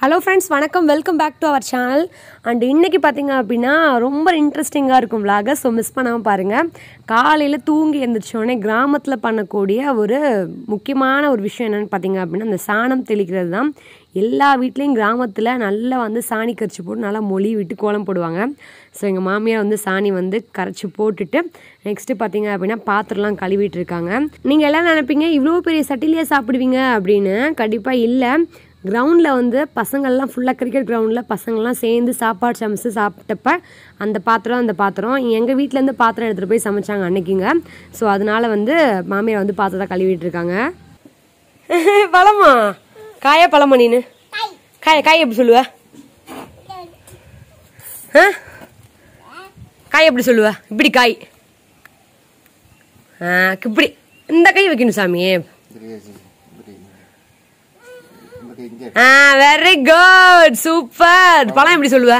Hello friends வணக்கம். Welcome back to our channel and இன்றைக்கி பார்த்தீங்க அப்படின்னா ரொம்ப இன்ட்ரெஸ்டிங்காக இருக்கும் vlog ஸோ மிஸ் பண்ணாமல் பாருங்கள் காலையில் தூங்கி எழுந்திரிச்சோடனே கிராமத்தில் பண்ணக்கூடிய ஒரு முக்கியமான ஒரு விஷயம் என்னென்னு பார்த்தீங்க அப்படின்னா அந்த சாணம் தெளிக்கிறது தான். எல்லா வீட்லேயும் கிராமத்தில் நல்லா வந்து சாணி கரைச்சி போட்டு நல்லா மொழி விட்டு கோலம் போடுவாங்க. ஸோ எங்கள் மாமியார் வந்து சாணி வந்து கரைச்சி போட்டுட்டு நெக்ஸ்ட்டு பார்த்தீங்க அப்படின்னா பாத்திரம்லாம் கழுவிட்டு இருக்காங்க. நீங்கள் எல்லாம் நினைப்பீங்க? இவ்வளோ பெரிய சட்டிலேயே சாப்பிடுவீங்க அப்படின்னு? கண்டிப்பாக இல்லை. கிரவுண்டில் வந்து பசங்கள்லாம் ஃபுல்லாக கிரிக்கெட் கிரவுண்டில் பசங்கள்லாம் சேர்ந்து சாப்பாடு சமைச்சு சாப்பிட்டப்ப அந்த பாத்திரம் அந்த பாத்திரம். எங்கள் வீட்டிலேருந்து பாத்திரம் எடுத்துகிட்டு போய் சமைச்சாங்க அன்னைக்குங்க. ஸோ அதனால வந்து மாமியார் வந்து பாத்திரத்தை கழுவிட்டு இருக்காங்க பழமா? காயா பழமா நீனு? காய காய் எப்படி சொல்லுவ? காய் எப்படி சொல்லுவ? இப்படி காய். இப்படி. இந்த கை வைக்கணும் சாமி வெரி குட் சூப்பர் பழம். எப்படி சொல்லுவ?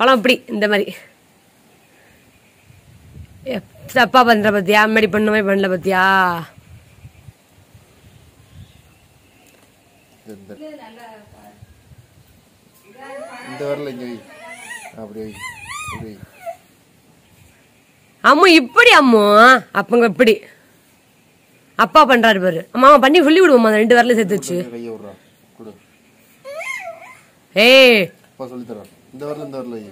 பழம் இப்படி இந்த மாதிரி. தப்பா பண்ற பத்தியா? முன்னாடி பண்ண மாதிரி பண்ணல பத்தியா? அம்மு இப்படி அம்மு அப்பங்க இப்படி. அப்பா பண்றாரு பாரு. அம்மா பண்ணி சொல்லி விடுவோம்மா அந்த ரெண்டு வரல சேர்த்து வச்சு. ஏய். அப்பா சொல்லி தரோம் இந்த வரல இந்த வரல வை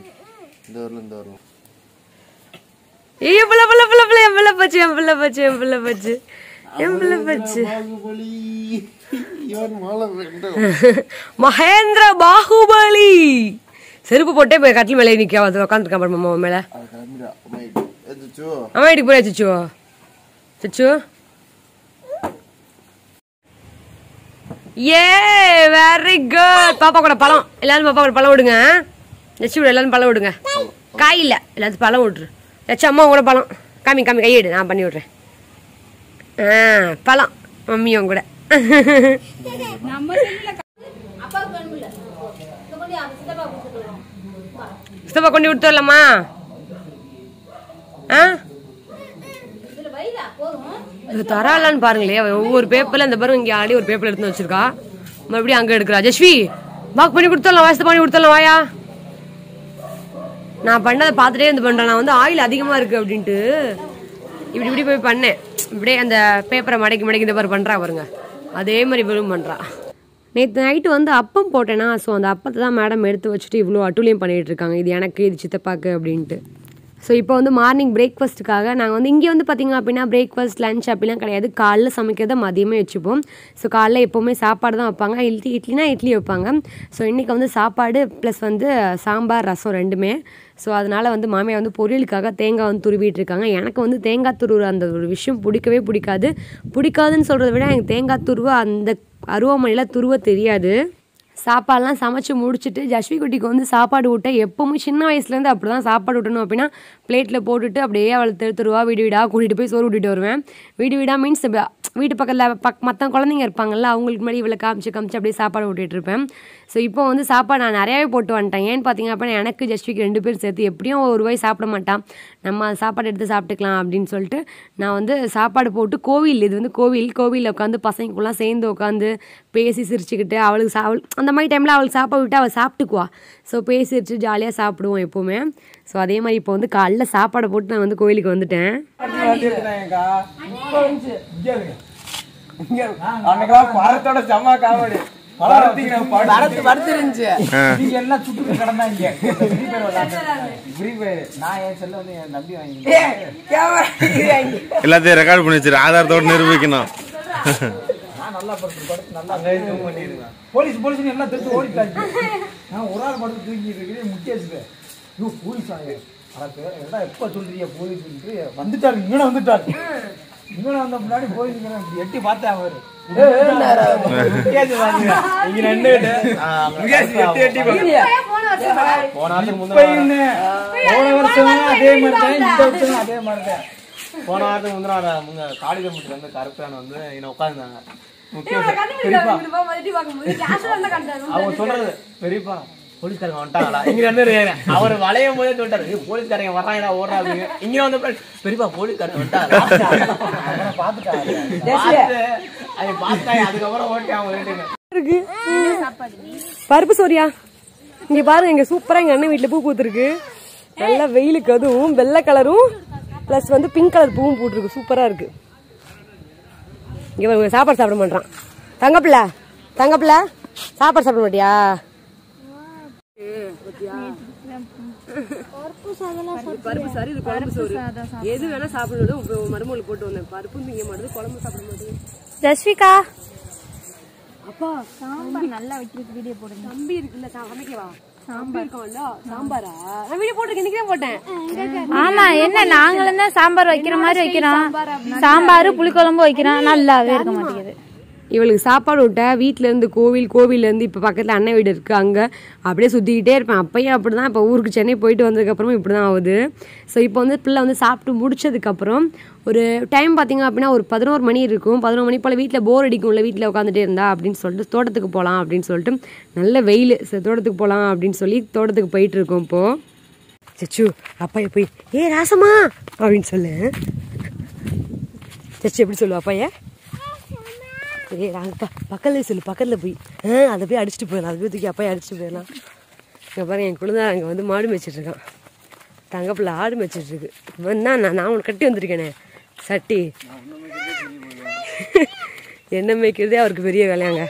இந்த வரல இந்த வரல ஏய் புள்ள புள்ள புள்ள புள்ள என் புள்ள பச்சு என் புள்ள பச்சு. என் புள்ள பச்சு என் புள்ள பச்சு மகேந்திர பாகுபலி. செருப்பு போட்டே போய் கட்டில் மேலே நிக்க வந்து உட்காந்துருக்கான் பாரு மாமா மேல. அது அவன் வீட்டுக்கு போய் சிச்சு சிச்சு. ஏ வெரி குட் பாப்பா கூட பழம். எல்லாரும் பாப்பா கூட பழம் விடுங்க. லட்சுமி விடு எல்லாரும் பழம் விடுங்க. காய் இல்ல எல்லாத்துக்கும் பழம் விட்ரு லட்சம் அம்மா கூட பழம். காமி காமி கையிடு. நான் பண்ணி விட்றேன் ஆ பழம். மம்மியும் கூட. சித்தப்பா கொண்டு விட்டு வரலாமா ஆ? இது தராலான்னு பாருங்களே ஒவ்வொரு பேப்பர்ல இந்த பாருங்க இங்க ஆடி ஒரு பேப்பர் எடுத்து வச்சிருக்கா. மறுபடியும் அங்க எடுக்கிறா. ஜஸ்வி பாக் பண்ணி கொடுத்துடலாம் வாசத்தை பண்ணி கொடுத்துடலாம் வாயா. நான் பண்ணதை பார்த்துட்டே இருந்து பண்றேன். நான் வந்து ஆயில் அதிகமா இருக்கு அப்படின்ட்டு இப்படி இப்படி போய் பண்ணேன். இப்படியே அந்த பேப்பரை மடக்கி மடக்கி இந்த மாதிரி பண்றா பாருங்க. அதே மாதிரி இவளும் பண்றா. நேற்று நைட்டு வந்து அப்பம் போட்டேன்னா ஸோ அந்த அப்பத்தை தான் மேடம் எடுத்து வச்சுட்டு இவ்வளோ அட்டூழியம் பண்ணிட்டு இருக்காங்க. இது எனக்கு இது சித்தப்பாக்கு அப்படின்ட்டு. ஸோ இப்போ வந்து மார்னிங் பிரேக்ஃபாஸ்ட்டுக்காக நாங்கள் வந்து இங்கே வந்து பார்த்திங்க அப்படின்னா பிரேக்ஃபாஸ்ட் லஞ்ச் அப்படிலாம் கிடையாது. காலைல சமைக்கிறத மதியமே வச்சுப்போம். ஸோ காலைல எப்போவுமே சாப்பாடு தான் வைப்பாங்க. இட்லி இட்லினா இட்லி வைப்பாங்க. ஸோ இன்றைக்கி வந்து சாப்பாடு ப்ளஸ் வந்து சாம்பார் ரசம் ரெண்டுமே. ஸோ அதனால் வந்து மாமியார் வந்து பொரியலுக்காக தேங்காய் வந்து துருவிட்டு இருக்காங்க. எனக்கு வந்து தேங்காய் துருவுற அந்த ஒரு விஷயம் பிடிக்கவே பிடிக்காது. பிடிக்காதுன்னு சொல்கிறத விட எனக்கு தேங்காய் துருவ அந்த அருவாமனையில் துருவ தெரியாது. சாப்பாடெலாம் சமைச்சு முடிச்சுட்டு ஜஸ்வி குட்டிக்கு வந்து சாப்பாடு ஊட்ட எப்பவுமே சின்ன வயசுலேருந்து அப்படி தான் சாப்பாடு ஊட்டணும் அப்படின்னா பிளேட்டில் போட்டுட்டு அப்படியே அவளை திருத்துருவா வீடு வீடாக கூட்டிகிட்டு போய் சோறு விட்டுட்டு வருவேன். வீடு வீடாக மீன்ஸ் வீட்டு பக்கத்தில் பக் மற்ற குழந்தைங்க இருப்பாங்கல்ல அவங்களுக்கு முன்னாடி இவளை காமிச்சு காமிச்சு அப்படியே சாப்பாடு ஊட்டிகிட்டு இருப்பேன். ஸோ இப்போ வந்து சாப்பாடு நான் நிறையாவே போட்டு வந்துட்டேன். ஏன்னு பார்த்தீங்க அப்படின்னா எனக்கு ஜஸ்ட்விக்கு ரெண்டு பேரும் சேர்த்து எப்படியும் ஒரு வாய் சாப்பிட மாட்டான். நம்ம சாப்பாடு எடுத்து சாப்பிட்டுக்கலாம் அப்படின்னு சொல்லிட்டு நான் வந்து சாப்பாடு போட்டு கோவில் இது வந்து கோவில் கோவிலில் உட்காந்து பசங்களுக்குலாம் சேர்ந்து உட்காந்து பேசி சிரிச்சுக்கிட்டு அவளுக்கு சா அவள் அந்த மாதிரி டைமில் அவளுக்கு சாப்பாடு விட்டு அவள் சாப்பிட்டுக்குவா. ஸோ பேசி சிரிச்சு ஜாலியாக சாப்பிடுவோம் எப்போவுமே. ஸோ அதே மாதிரி இப்போ வந்து காலைல சாப்பாடை போட்டு நான் வந்து கோவிலுக்கு வந்துட்டேன். அன்னைக்கெல்லாம் பழத்தோட செம்மா காமெடி. வரத்து வரத்து இருந்துச்சு நீங்க எல்லாம் சுட்டுட்டு கிடந்தாங்க. ஃப்ரீ ஃபயர் விளையாண்டு ஃப்ரீ ஃபயர் நான் என் செல்ல வந்து என் தம்பி வாங்கி எல்லாத்தையும் ரெக்கார்ட் பண்ணி வச்சிரு. ஆதாரத்தோட நிரூபிக்கணும். நான் நல்லா படுத்து படுத்து நல்லா பண்ணிருக்கேன் போலீஸ் போலீஸ் எல்லாம் தெரிஞ்சு ஓடிட்டாங்க. நான் ஒரு ஆள் படுத்து தூக்கிட்டு இருக்கிறேன் வச்சுட்டேன் ஐயோ போலீஸ்? எல்லாம் எப்ப சொல்றீங்க போலீஸ் வந்துட்டாரு இங்கே வந்துட்டாரு இங்கே வந்த முன்னாடி இப்படி எட்டி பார்த்தேன் அவரு. அதே மாதிரி தான் இந்த வருஷம் அதே மாதிரி தான். போன வாரத்துக்கு முந்தின முங்க காளிதமுட்டில இருந்து கருப்பான வந்து என்ன பெரியப்பா. அவங்க சொல்றது பெரியப்பா போலீஸ்காரங்க வந்துட்டாங்களா? இங்க பேரு அவர் வளையும் போதே சொல்லிட்டாரு. "ஏய், போலீஸ்காரங்க வர்றாங்கடா ஓடுறா அப்படிங்க இங்க வந்து பாரு, பெரியப்பா போலீஸ்காரங்க வந்துட்டாங்க பார்த்தாங்க அதுக்கப்புறம் ஓட்டி அவங்க இருக்கு. பருப்பு சோறியா? இங்க பாருங்க இங்க சூப்பரா எங்க அண்ணன் வீட்டுல பூ பூத்துருக்கு. நல்ல வெயிலுக்கு அதுவும் வெள்ளை கலரும் பிளஸ் வந்து பிங்க் கலர் பூவும் பூட்டிருக்கு சூப்பரா இருக்கு. இங்க சாப்பாடு சாப்பிட மாட்டான் தங்கப்பிள்ள தங்கப்பிள்ள சாப்பாடு சாப்பிட மாட்டியா? பருப்பு சாரி இது குழம்பு சோறு. எது வேணா சாப்பிடணும் மருமகள் போட்டு வந்தேன். பருப்பு திங்க மாட்டேது குழம்பு சாப்பிட மாட்டேது ஜஸ்விகா. அப்பா சாம்பார் நல்லா வைக்கிறதுக்கு வீடியோ போடுங்க. தம்பி இருக்குல்ல சமைக்கவா ஆமா என்ன நாங்களும் தான் சாம்பார் வைக்கிற மாதிரி வைக்கிறோம். சாம்பார் புளிக்குழம்பு வைக்கிறோம். நல்லாவே இருக்க மாட்டேங்குது. இவளுக்கு சாப்பாடு விட்ட வீட்டிலேருந்து கோவில் கோவிலேருந்து இப்போ பக்கத்தில் அண்ணன் வீடு இருக்குது அங்கே. அப்படியே சுற்றிக்கிட்டே இருப்பேன். அப்பையும் அப்படி தான் இப்போ ஊருக்கு சென்னை போயிட்டு வந்ததுக்கப்புறமும் இப்படி தான் ஆகுது. ஸோ இப்போ வந்து பிள்ளை வந்து சாப்பிட்டு முடிச்சதுக்கப்புறம் ஒரு டைம் பார்த்தீங்க அப்படின்னா ஒரு பதினோரு மணி இருக்கும். பதினோரு மணி போல் வீட்டில் போர் அடிக்கும்ல வீட்டில் உட்காந்துட்டே இருந்தா அப்படின்னு சொல்லிட்டு தோட்டத்துக்கு போகலாம் அப்படின்னு சொல்லிட்டு நல்ல வெயில். சரி தோட்டத்துக்கு போகலாம் அப்படின்னு சொல்லி தோட்டத்துக்கு போயிட்டு இருக்கோம் இப்போது சச்சு அப்பா போய் ஏ ராசமா அப்படின்னு சொல்லு. சச்சு எப்படி சொல்லுவா அப்பா ஏன் ஏய் நாங்கள் பக்கத்தில் சொல்லு பக்கத்தில் போய். ஆ அதை போய் அடிச்சுட்டு போயிடலாம். அதை போய் தூக்கி அப்போயே அடிச்சுட்டு போயிடலாம். இங்கே பாருங்க என் குழந்தை அங்கே வந்து மாடு மேய்ச்சிட்ருக்கான் தங்கப்பில் ஆடு மேய்ச்சிட்ருக்கு இருக்கு. நான் நான் உனக்கு கட்டி வந்திருக்கேனே. சட்டி. என்ன மேய்க்கிறதே அவருக்கு பெரிய வேலையாங்க.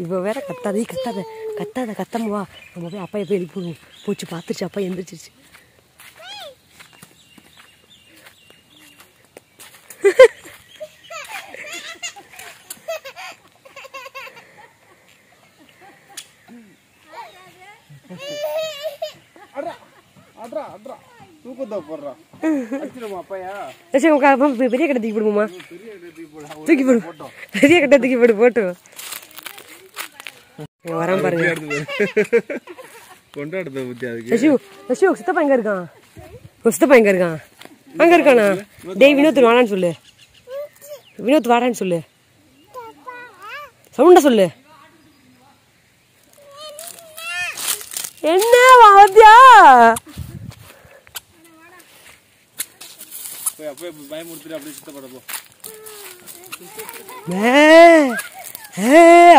இப்போ வேற கத்தாதே கத்தாத கத்தாத கத்தாம வா. நம்ம போய் அப்பா போய் எழுப்பிடுவோம் போச்சு பார்த்துருச்சு அப்பா எந்திரிச்சிருச்சு அட்ரா அட்ரா தூக்கத்தை போடுறா அடிச்சிடுமா அப்பையா சரி உங்க அப்பா பெ- பெரிய கடை தூக்கி போடுமா தூக்கி போடு பெரிய கடை தூக்கி போடு போட்டு வரேன் பாருங்க கொண்டாடுத பத்தி அதுக்கு சித்தப்பா எங்க இருக்கான் சித்தப்பா எங்க இருக்கான் அங்க இருக்கானா டேய் வினோத் வாடான்னு சொல்லு வினோத் வாடான்னு சொல்லு சவுண்ட சொல்லு என்ன வாத்தியா போய் அப்பவே பயமுறுத்திட்டு அப்படியே சுத்தப்பட போ.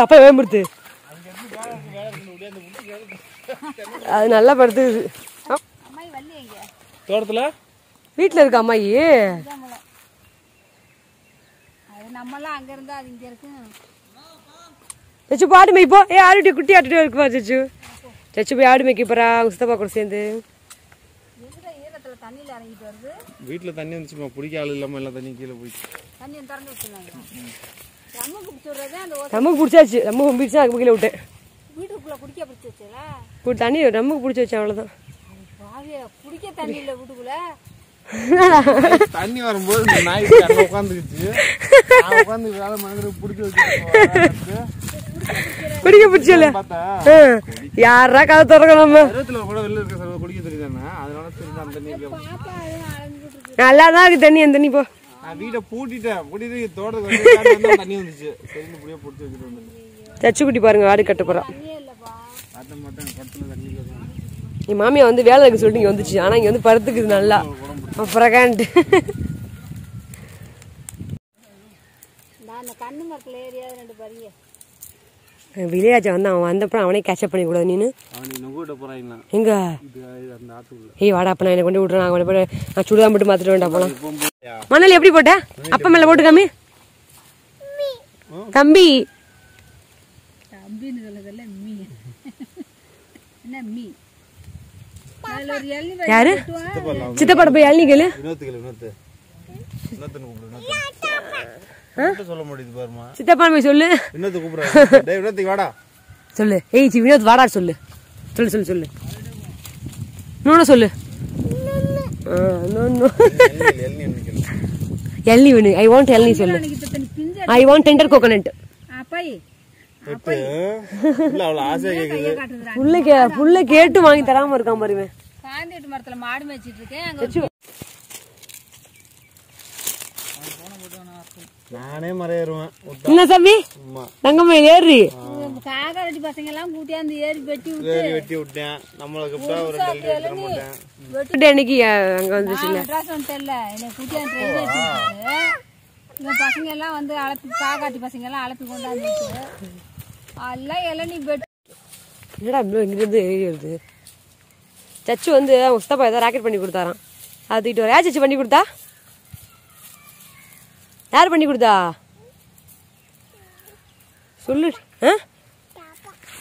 அப்ப வேம்படுத்து அது நல்லா படுத்துக்குது. தோட்டத்துல? வீட்டுல இருக்க அம்மாயி? சச்சு ஆடு மேய்ப்போ. ஏ ஆடுட்டி குட்டி ஆட்டுட்டு இருக்குப்பா சச்சு. சச்சு போய் ஆடு மேய்க்க போறா உங்க சித்தப்பா கூட சேர்ந்து. தண்ணியில இறங்கிட்டு வருது. வீட்டுல தண்ணி வந்துச்சுமா? பிடிக்க ஆள் இல்லாம எல்லாம் தண்ணி கீழே போயிடுச்சு தண்ணியை திறந்து வச்சிருந்தாங்க நமக்கு பிடிச்சி விடுறதே அந்த நமக்கு பிடிச்சாச்சு. நம்ம பிடிச்சா அதுக்கு கீழே விட்டேன். வீட்டுக்குள்ள குடிக்க பிடிச்சி வச்சல? தண்ணி நமக்கு பிடிச்சி வச்சேன் அவ்வளவுதான். பாவிய குடிக்க தண்ணி இல்ல வீட்டுக்குள்ள. தண்ணி வரும்போது இந்த நாய் உட்காந்துக்குச்சு. நான் உட்காந்து வேலை மனிதருக்கு பிடிச்சி வச்சுட்டு குடிக்க பிடிச்சல. யாரா கதை திறக்க நம்ம? பருவத்துல கூட வெளில இருக்க சார் குடிக்க தெரியுதானே நல்லா தான் இருக்கு தண்ணி அந்த தண்ணி போ. நான் வீட்டை பூட்டிட்டேன். பூட்டிட்டு தோட்டத்துக்கு வந்து வந்தா தண்ணி வந்துச்சு. சரி இப்படியே பிடிச்சி வச்சுட்டு வந்துட்டேன். சச்சு குட்டி பாருங்க ஆடு கட்ட போறான் என் மாமியா வந்து வேலை இருக்கு சொல்லிட்டு இங்க வந்துச்சு. ஆனா இங்க வந்து படுத்துக்குது நல்லா. பிரகாண்ட் நான் அந்த கண்ணு மரத்துல ஏறியாவது ரெண்டு பரிய விளையாச்ச வந்து அவன் வந்தப்பறம் அவனே கேட்சப் பண்ணி கூடாது நீனு எங்க? இது அந்த ஆத்துக்குள்ள. ஏய் வாடா அப்ப நான் என்னை கொண்டு விட்றேன் நான் கொண்டு நான் சுடுதான் மட்டும் மாத்திட்டு வேண்டாம் போலாம். மணல் எப்படி போட்ட? அப்பா மேல போட்டு காமி தம்பி. யாரு? சித்தப்பாட போய் இளநீ கேளு. சொல்ல முடியுது பாருமா சித்தப்பா போய் சொல்லு டேய் வினோத்துக்கு வாடா. சொல்லு. ஏய் சி வினோத் வாடா சொல்லு. சொல்லு சொல்லு சொல்லு. இன்னொன்னு சொல்லு. இளநீ வேணும் ஐ வாண்ட் இளநீ சொல்லு. ஐ வாண்ட் டெண்டர் கோகனட் புள்ள கே புள்ள கேட்டு வாங்கி தராம இருக்கான் பாருங்க காந்திட்டு மரத்துல மாடு மேய்ச்சிட்டு இருக்கேன் அங்க ஒரு நானே மறையறுவேன். என்ன தம்பி தங்கம்மா ஏறி. காக்காரடி பசங்க எல்லாம் கூட்டியாந்து ஏறி வெட்டி விட்டு வெட்டி விட்டேன். நம்மளுக்கு இப்ப ஒரு டெல்லி எடுத்துட மாட்டேன். டே, அன்னைக்கு அங்க வந்துச்சுல்ல மெட்ராஸ் வந்துட்டல என்னை கூட்டியாந்து இந்த பசங்க எல்லாம் வந்து அழைப்பி காக்காட்டி பசங்க எல்லாம் அழைப்பி கொண்டாந்துச்சு எல்லாம் இளநீ பெட் என்னடா இவ்வளோ இங்கிருந்து ஏறி வருது? சச்சு வந்து அவங்க சித்தப்பா ஏதோ ராக்கெட் பண்ணி கொடுத்தாராம். அது தூக்கிட்டு வர. யார் சச்சு பண்ணி கொடுத்தா? யார் பண்ணி கொடுத்தா? சொல்லு. ஆ?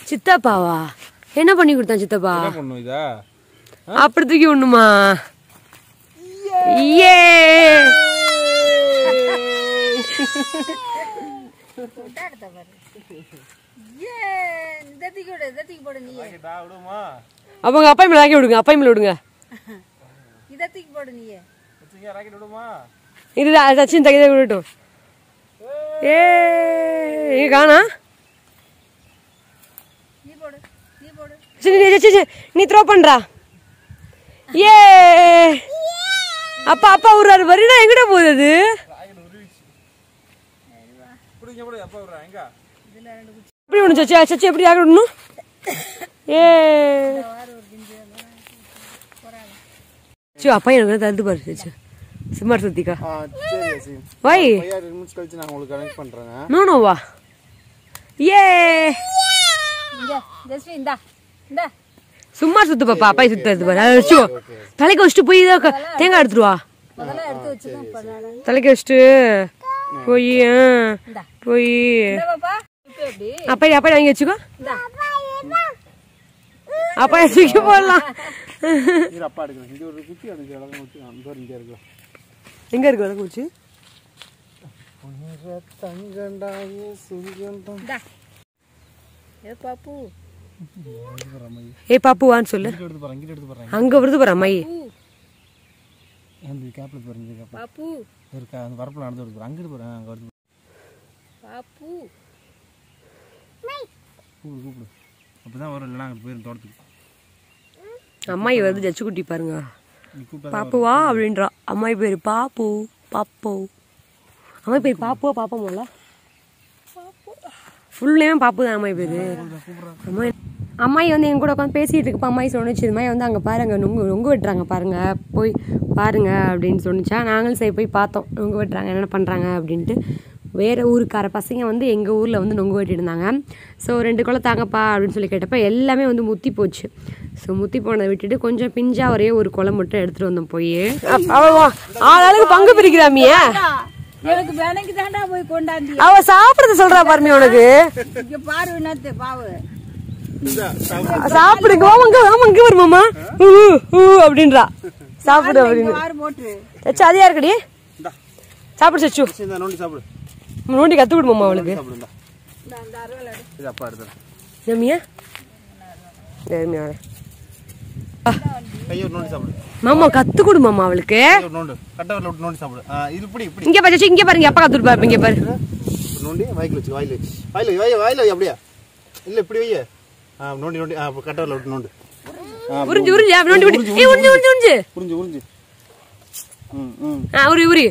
சித்தப்பாவா? என்ன பண்ணி கொடுத்தான் சித்தப்பா? இதா? அப்படி தூக்கி விடணுமா? ஏ அவங்க அப்பா மேல ராக்கி விடுங்க அப்பா மேல விடுங்க. இதத்திக்கு போடு நீ ராக்கெட் விடுமா? இது சச்சின் தகுதி விட்டுட்டும் ஏ நீ காணா நீ நீ போடு சரி நீ த்ரோ பண்றா ஏ அப்பா அப்பா விடுறாரு வரினா எங்கடா போகுது எப்படி ஒன்று சச்சி சச்சி எப்படி ஆக விடணும் ஏ சோ அப்பா எனக்கு தந்து பாரு சச்சி சுமார் சுத்திக்கா வை நான் உங்களுக்கு கனெக்ட் பண்றேங்க. நோ நோ வா. ஏ இங்க ஜஸ்ட் இந்தா இந்தா. சும்மா சுத்து பாப்பா அப்பா சுத்து பாரு. அதை வச்சுக்கோ தலைக்கு வச்சுட்டு போய் தேங்காய் எடுத்துட்டு வா. முதல்ல எடுத்து வச்சுக்கோ பண்ணாடா தலைக்கு வச்சுட்டு போய் ஆ, போய். அப்பா அப்பா வாங்கி வச்சுக்கோ. அப்பா தூக்கி போடலாம். அப்பா எடுக்கிறேன் இங்க ஒரு அடிச்சு வச்சு அந்த இங்க இருக்கு. எங்க இருக்கு வர குச்சி தங்கண்டாயே சுகந்தம் இந்தா. ஏ பாப்பு. வான்னு சொல்லு. அங்க வருது பாரு அம்மாயி. அந்த கேப்ல போறேன் இந்த கேப்ல பாப்பு. இருக்கா அந்த வரப்புல நடந்து எடுத்து போறேன் அங்கிட்டு போறேன் அங்க வருது. பாப்பு. கூப்பிடு கூப்பிடு. அப்பதான் வரும் இல்லைன்னா அங்கிட்டு போயிரும் தோட்டத்துக்கு. அம்மாயி வருது ஜச்சு குட்டி பாருங்க. பாப்புவா அப்படின்றா. அம்மாயி பேரு பாப்பு பாப்போ. அம்மாயி பேர் பாப்புவா பாப்போம்ல? ஃபுல் நேம் பாப்பு தான் அம்மாயி பேரு. அம்மாயி அம்மாயி வந்து என் கூட உட்காந்து பேசிட்டு இருக்கப்ப அம்மாயி சொன்னிச்சு இது மாதிரி வந்து அங்கே பாருங்க நொங்கு நொங்கு வெட்டுறாங்க பாருங்க போய் பாருங்க அப்படின்னு சொன்னிச்சா. நாங்களும் சரி போய் பார்த்தோம். நொங்கு வெட்டுறாங்க என்ன பண்ணுறாங்க அப்படின்ட்டு. வேறு ஊருக்கார பசங்க வந்து எங்கள் ஊரில் வந்து நொங்கு வெட்டிட்டு இருந்தாங்க. ஸோ ரெண்டு குளம் தாங்கப்பா அப்படின்னு சொல்லி கேட்டப்ப எல்லாமே வந்து முத்தி போச்சு. ஸோ முத்தி போனதை விட்டுட்டு கொஞ்சம் பிஞ்சா ஒரே ஒரு குளம் மட்டும் எடுத்துகிட்டு வந்தோம் போய். ஆளாளுக்கு பங்கு பிரிக்கிறாமியா அவ சாப்பிடுறது சொல்றா பாருமே உனக்கு. சாப்பிடுங்க ஆமாங்க ஆமாங்க வருமாமா ஊ, ஊ அப்படின்றா. சாப்பிடு அப்படின்னு. சச்சு அது யாருக்கடி? சாப்பிடு சச்சு. சாப்பிடு. நோண்டி கத்து விடுமாமா அவளுக்கு? மாமா கத்து கொடுமாமா அவளுக்கு? இங்க பாரு இங்க பாருங்க அப்பா கத்து பாரு இங்க பாரு. நோண்டி வாய்க்குல வச்சு வாயில. வாயில வாயில வாயில அப்படியா? இல்ல இப்படி வைய. நோண்டி நோண்டி. கட்டவரில் விட்டு நோண்டு உறிஞ்சு உறிஞ்சு நோண்டி உறிஞ்சு உறிஞ்சு உறிஞ்சு உரி உரி.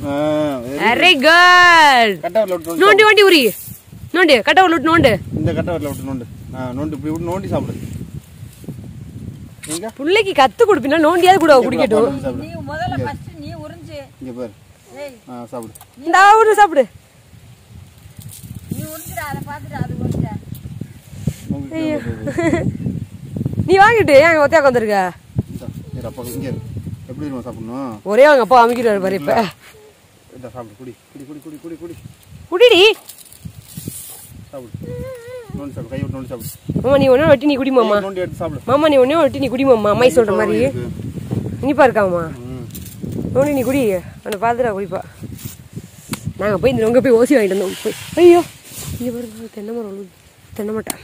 வெரி குட் கட்டவரில் விட்டு நோண்டி நோண்டி நோண்டி உரி. நோண்டி கட்ட விட்டு நோண்டு. இந்த கட்டவரில் விட்டு நோண்டு. ஆ நோண்டு இப்படி விட்டு நோண்டி சாப்பிடு. எங்க பிள்ளைக்கு கத்து கொடுப்பினா நோண்டியாவது கூட குடிக்கட்டும். நீ முதல்ல ஃபர்ஸ்ட் நீ உறிஞ்சு. இங்க பாரு. ஆ சாப்பிடு. இந்த ஒரு சாப்பிடு. நீ உறிஞ்சிட அதை பார்த்துட்டு அது உறிஞ்ச. நீ வாங்கிட்டு ஏன் அங்க ஒத்தையா வந்திருக்க சாப்பிடணும்? ஒரே அவங்க அப்பா அமைக்கிறாரு பாரு இப்ப. இந்த சாப்பிடு குடி குடி குடி குடி குடி குடி. குடிடி. சாப்பிடு. நோண்டி சாப்பிடு கை விட்டு நோண்டி சாப்பிடு. மாமா நீ ஒன்னே வெட்டி நீ குடி மாமா. நோண்டி எடுத்து சாப்பிடு. மாமா நீ ஒன்னே வெட்டி நீ குடி மாமா. அம்மாய் சொல்ற மாதிரி. இருக்கு. இனிப்பா இருக்காமா ம். நோண்டி நீ குடி. அவனை பார்த்துடா குடிப்பா நாங்க போய் இந்த போய் ஓசி வாங்கிட்டு வந்தோம். போய். ஐயோ. இங்க பாருங்க தென்னை மரம். தென்னை மட்டை.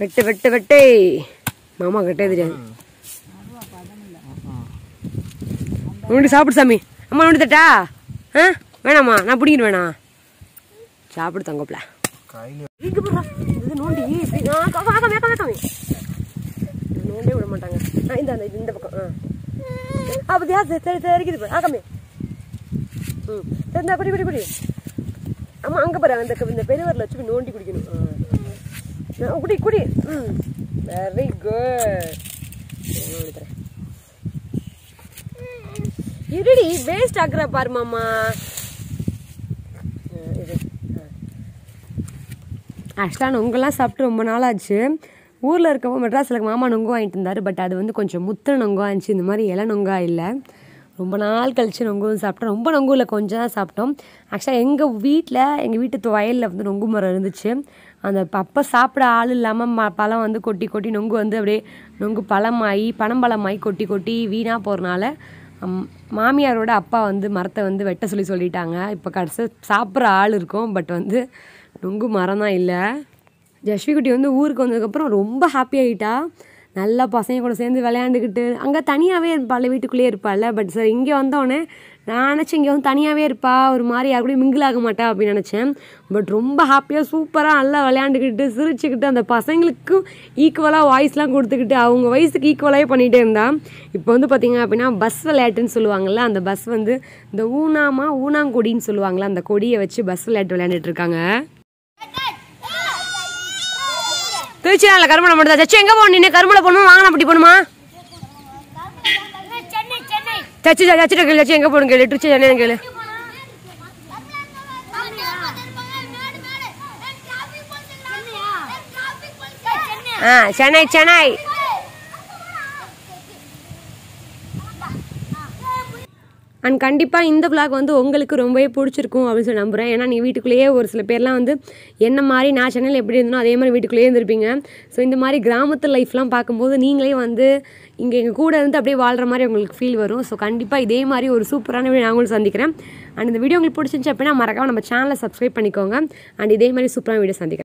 வெட்டு வெட்டு வெட்டே. மாமா கட்டே தெரியாது. நோண்டி சாப்பிடு சாமி. அம்மா நோண்டி தட்டா? ஆ? வேணாம்மா நான் பிடிக்கிட்டு வேணாம் சாப்பிடு தங்கப்பில. நோண்டி. விட மாட்டாங்க. இந்த இந்த- பக்கம். ஆ. பத்தியா சரி பாரு. ஆகாமே. ம். சரி இந்தா, குடி குடி குடி ஆமா அங்க பாரு. அந்த இந்த பெரியவரில் வச்சு போய் நோண்டி குடிக்கணும். குடி குடி. ம். வெரி குட் நோண்டி தரேன் இருடி வேஸ்ட் ஆக்குற பாரு மாமா. ஆக்சுவலாக நொங்கெல்லாம் சாப்பிட்டு ரொம்ப நாள் ஆச்சு ஊரில் இருக்கவங்க மெட்ராஸில் மாமா நொங்கு வாங்கிட்டு இருந்தார் பட் அது வந்து கொஞ்சம் முத்திர நொங்கா இருந்துச்சு இந்த மாதிரி இலை நொங்கா இல்லை. ரொம்ப நாள் கழிச்சு நொங்கும் சாப்பிட்டோம். ரொம்ப நொங்கு இல்லை கொஞ்சம் தான் சாப்பிட்டோம். ஆக்சுவலாக எங்கள் வீட்டில் எங்கள் வீட்டு வயலில் வந்து நொங்கு மரம் இருந்துச்சு. அந்த அப்போ சாப்பிட ஆள் இல்லாமல் ம பழம் வந்து கொட்டி கொட்டி நொங்கு வந்து அப்படியே நொங்கு பழமாகி பனம்பழமாகி கொட்டி கொட்டி வீணாக போகிறனால மாமியாரோட அப்பா வந்து மரத்தை வந்து வெட்ட சொல்லி சொல்லிட்டாங்க. இப்போ கடைசி சாப்பிட்ற ஆள் இருக்கும் பட் வந்து நொங்கு மரம் தான் இல்லை. ஜஸ்வி குட்டி வந்து ஊருக்கு வந்ததுக்கப்புறம் ரொம்ப ஹாப்பி ஆகிட்டா நல்லா பசங்க கூட சேர்ந்து விளையாண்டுக்கிட்டு அங்கே தனியாகவே இருப்பாள் வீட்டுக்குள்ளேயே இருப்பாள்ல பட் சார் இங்கே வந்தோடனே நான் நினச்சேன் இங்கே வந்து தனியாகவே இருப்பா ஒரு மாதிரி யார் கூடயும் மிங்கிள் ஆக மாட்டா அப்படின்னு நினச்சேன். பட் ரொம்ப ஹாப்பியாக சூப்பராக நல்லா விளையாண்டுக்கிட்டு சிரிச்சுக்கிட்டு அந்த பசங்களுக்கும் ஈக்குவலாக வாய்ஸ்லாம் கொடுத்துக்கிட்டு அவங்க வயசுக்கு ஈக்குவலாகவே பண்ணிகிட்டே இருந்தான் இப்போ வந்து பார்த்தீங்க அப்படின்னா பஸ் விளையாட்டுன்னு சொல்லுவாங்கள்ல அந்த பஸ் வந்து இந்த ஊனாமா ஊனாங்கொடின்னு சொல்லுவாங்கள்ல அந்த கொடியை வச்சு பஸ் விளையாட்டு விளையாண்டுட்டு இருக்காங்க. திருச்சினால கருமலை மட்டும் தான் எங்கே போகணும் நின்று கருமலை போகணும்? வாங்கினா அப்படி போகணுமா? சச்சு சச்சிட்ட கேளு சச்சு எங்க போகணும் கேளு திருச்சி சென்னை கேளு ஆ சென்னை சென்னை அண்ட் கண்டிப்பாக இந்த விளாக் வந்து உங்களுக்கு ரொம்பவே பிடிச்சிருக்கும் அப்படின்னு சொல்லி நம்புகிறேன் ஏன்னா நீங்கள் வீட்டுக்குள்ளேயே ஒரு சில பேர்லாம் வந்து என்ன மாதிரி நான் சென்னையில் எப்படி இருந்தனோ அதே மாதிரி வீட்டுக்குள்ளேயே இருந்திருப்பீங்க. ஸோ இந்த மாதிரி கிராமத்து லைஃப்லாம் பார்க்கும்போது நீங்களே வந்து இங்கே எங்கள் கூட இருந்து அப்படியே வாழ்கிற மாதிரி உங்களுக்கு ஃபீல் வரும். ஸோ கண்டிப்பாக இதே மாதிரி ஒரு சூப்பரான வீடியோ நான் உங்களுக்கு சந்திக்கிறேன். அண்ட் இந்த வீடியோ உங்களுக்கு பிடிச்சிருந்துச்சு அப்படின்னா மறக்காம நம்ம சேனலை சப்ஸ்கிரைப் பண்ணிக்கோங்க. அண்ட் இதே மாதிரி சூப்பரான வீடியோ சந்திக்கிறேன்.